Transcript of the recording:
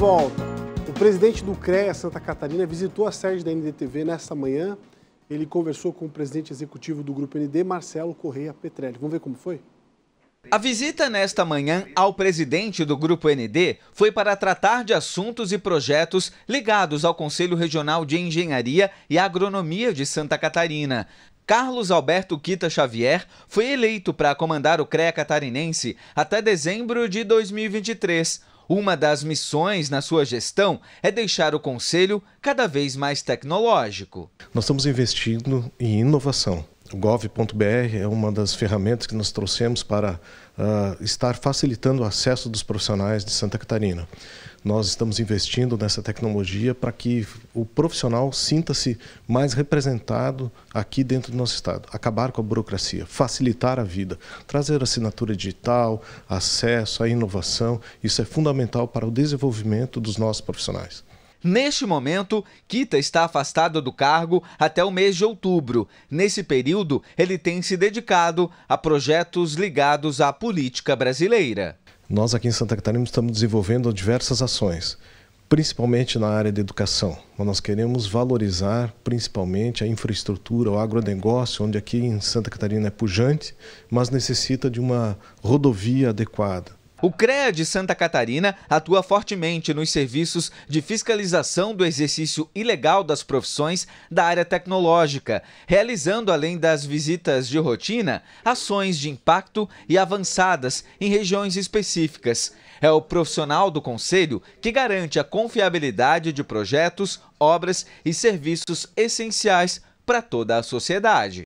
Volta. O presidente do CREA Santa Catarina visitou a sede da NDTV nesta manhã. Ele conversou com o presidente executivo do Grupo ND, Marcelo Correia Petrelli. Vamos ver como foi? A visita nesta manhã ao presidente do Grupo ND foi para tratar de assuntos e projetos ligados ao Conselho Regional de Engenharia e Agronomia de Santa Catarina. Carlos Alberto Quita Xavier foi eleito para comandar o CREA catarinense até dezembro de 2023. Uma das missões na sua gestão é deixar o Conselho cada vez mais tecnológico. Nós estamos investindo em inovação. O gov.br é uma das ferramentas que nós trouxemos para uh, estar facilitando o acesso dos profissionais de Santa Catarina. Nós estamos investindo nessa tecnologia para que o profissional sinta-se mais representado aqui dentro do nosso estado. Acabar com a burocracia, facilitar a vida, trazer assinatura digital, acesso à inovação, isso é fundamental para o desenvolvimento dos nossos profissionais. Neste momento, Kita está afastado do cargo até o mês de outubro. Nesse período, ele tem se dedicado a projetos ligados à política brasileira. Nós aqui em Santa Catarina estamos desenvolvendo diversas ações, principalmente na área de educação. Nós queremos valorizar principalmente a infraestrutura, o agronegócio, onde aqui em Santa Catarina é pujante, mas necessita de uma rodovia adequada. O CREA de Santa Catarina atua fortemente nos serviços de fiscalização do exercício ilegal das profissões da área tecnológica, realizando, além das visitas de rotina, ações de impacto e avançadas em regiões específicas. É o profissional do Conselho que garante a confiabilidade de projetos, obras e serviços essenciais para toda a sociedade.